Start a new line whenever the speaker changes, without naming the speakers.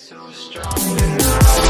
so strong